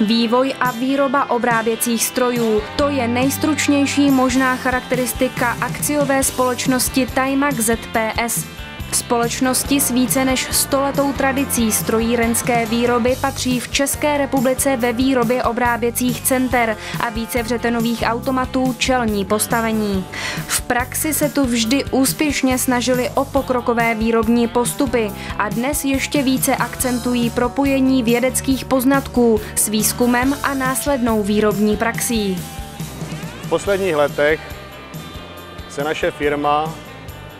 Vývoj a výroba obráběcích strojů, to je nejstručnější možná charakteristika akciové společnosti Timac ZPS. Společnosti s více než stoletou tradicí strojírenské výroby patří v České republice ve výrobě obráběcích center a více vřetenových automatů čelní postavení. V praxi se tu vždy úspěšně snažili o pokrokové výrobní postupy a dnes ještě více akcentují propojení vědeckých poznatků s výzkumem a následnou výrobní praxí. V posledních letech se naše firma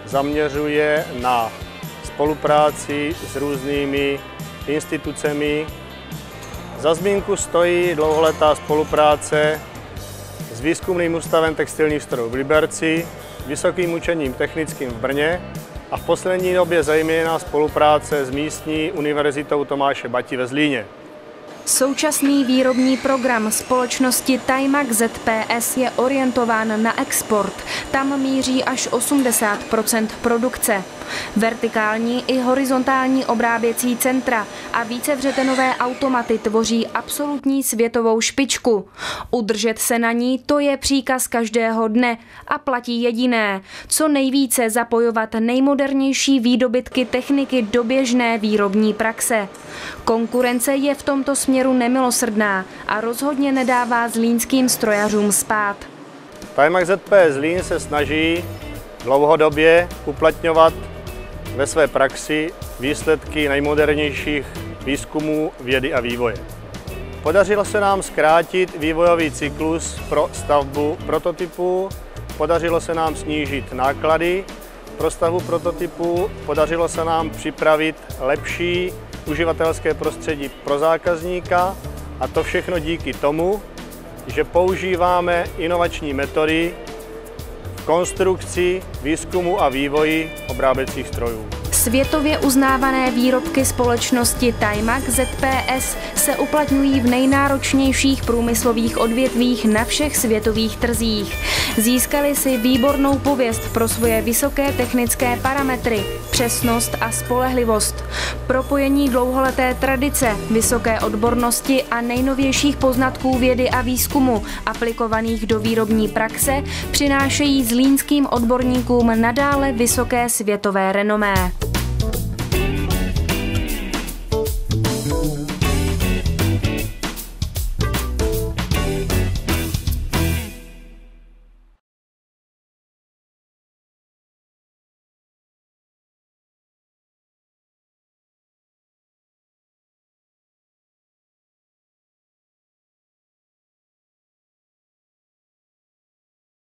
zaměřuje na spolupráci s různými institucemi. Za zmínku stojí dlouholetá spolupráce s výzkumným ústavem textilních strojů v Liberci, Vysokým učením technickým v Brně a v poslední době zejména spolupráce s místní univerzitou Tomáše Bati ve Zlíně. Současný výrobní program společnosti Timac ZPS je orientován na export. Tam míří až 80% produkce. Vertikální i horizontální obráběcí centra a vícevřetenové automaty tvoří absolutní světovou špičku. Udržet se na ní to je příkaz každého dne a platí jediné, co nejvíce zapojovat nejmodernější výdobytky techniky do běžné výrobní praxe. Konkurence je v tomto směru nemilosrdná a rozhodně nedává zlínským strojařům spát. Timac ZP Zlín se snaží dlouhodobě uplatňovat ve své praxi výsledky nejmodernějších výzkumů vědy a vývoje. Podařilo se nám zkrátit vývojový cyklus pro stavbu prototypů, podařilo se nám snížit náklady pro stavbu prototypů, podařilo se nám připravit lepší uživatelské prostředí pro zákazníka a to všechno díky tomu, že používáme inovační metody konstrukci, výzkumu a vývoji obráběcích strojů. Světově uznávané výrobky společnosti Timac ZPS se uplatňují v nejnáročnějších průmyslových odvětvích na všech světových trzích. Získali si výbornou pověst pro svoje vysoké technické parametry, přesnost a spolehlivost, propojení dlouholeté tradice, vysoké odbornosti a nejnovějších poznatků vědy a výzkumu aplikovaných do výrobní praxe přinášejí zlínským odborníkům nadále vysoké světové renomé.